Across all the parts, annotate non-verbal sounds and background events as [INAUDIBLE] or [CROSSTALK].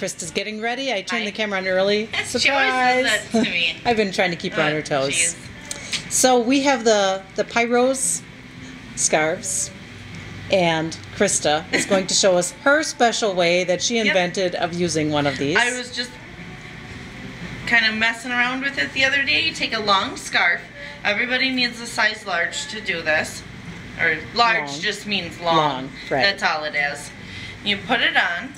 Christa's getting ready. I turned Hi. the camera on early. [LAUGHS] She always Surprise! that to me. [LAUGHS] I've been trying to keep her on her Oh, toes. jeez. So we have the the Pirose scarves, and Christa is going to show us her special way that she [LAUGHS] invented of using one of these. I was just kind of messing around with it the other day. You take a long scarf. Everybody needs a size large to do this. Or large Long. just means long. Long, right. That's all it is. You put it on.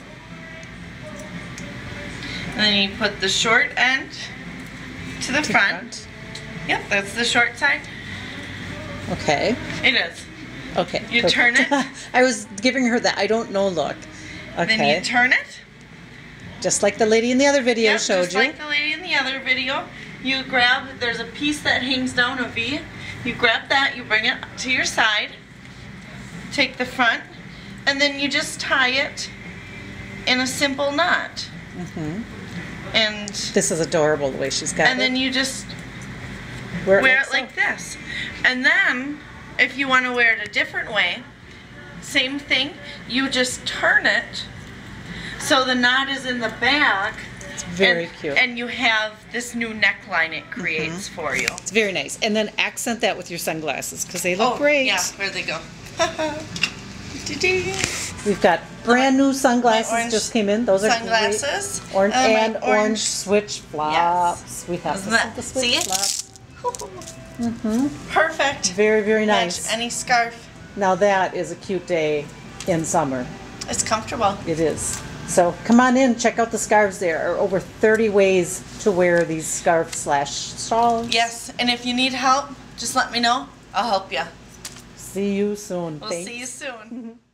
And then you put the short end to the To front. Yep, that's the short side. Okay. It is. Okay. You turn it. [LAUGHS] I was giving her that I don't know look. Okay. Then you turn it. Just like the lady in the other video Yep, showed just you. Just like the lady in the other video. You grab, there's a piece that hangs down a V. You grab that, you bring it to your side, take the front, and then you just tie it in a simple knot. Mhm. And This is adorable the way she's got and it. And then you just wear wear like it like this. And then, if you want to wear it a different way, same thing, you just turn it so the knot is in the back. It's very and, cute. And you have this new neckline it creates Mm-hmm. for you. it's very nice. And then accent that with your sunglasses because they look great. Oh, Yeah, where they go. [LAUGHS] We've got brand new sunglasses just came in. Those are Sunglasses. great. Orange my and orange, orange- switch flops. We have that- the switch see it? flops. [LAUGHS] Mm-hmm. Perfect. Very very nice. Match any scarf. Now that is a cute day in summer. It's comfortable. It is. So come on in, check out the scarves. There are over 30 ways to wear these scarf slash shawls. Yes, and if you need help, just let me know. I'll help you. See you soon. We'll Thanks. see you soon. [LAUGHS]